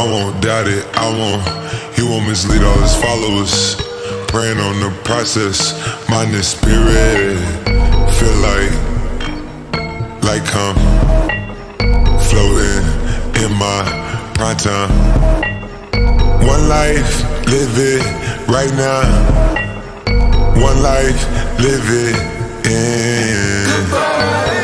I won't doubt it. I won't. He won't mislead all his followers. Praying on the process. Mind and spirit. Feel like, like I'm floating in my prime time. One life, live it right now. One life, live it in. Goodbyes,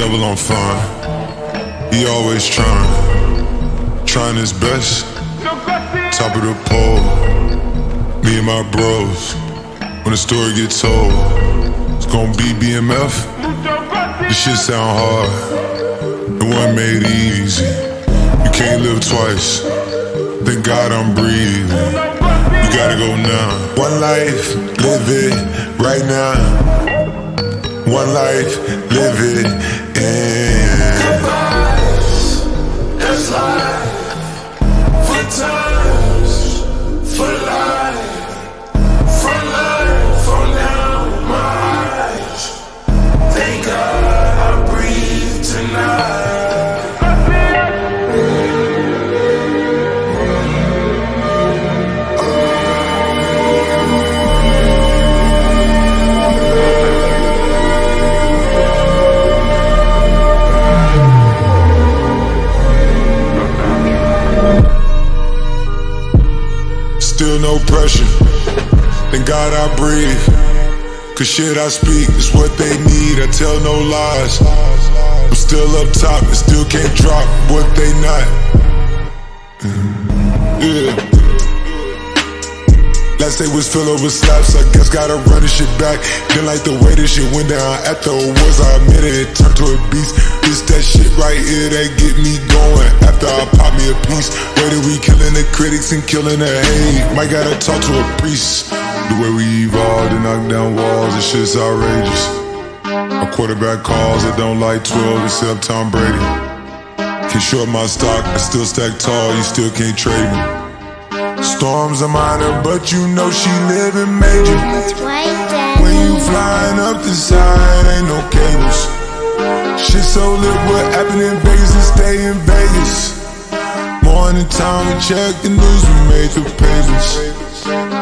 devil I'm. He always trying, trying his best. Top of the pole, me and my bros. When the story gets told, it's gonna be BMF. This shit sound hard, it wasn't made easy. You can't live twice. Thank God I'm breathing. You gotta go now. One life, live it right now. One life, live it Still no pressure. Thank God I breathe. Cause shit I speak is what they need. I tell no lies. I'm still up top and still can't drop what they not. Mm. Yeah. Last day was filled over slaps, I guess gotta run this shit back. Didn't like the way this shit went down at the awards, I admit it, turned to a beast. That shit right here that get me going. After I pop me a piece, way that we killing the critics and killing the hate. Might gotta talk to a priest. The way we evolved and knock down walls, this shit's outrageous. A quarterback calls, I don't like 12 except Tom Brady. Can short my stock, I still stack tall, you still can't trade me. Stormi's are minor, but you know she living major. When you flying up the side, ain't no cables. Shit so lit, what happened in Vegas and stay in Vegas. Morning time, we check the news, we made the pages.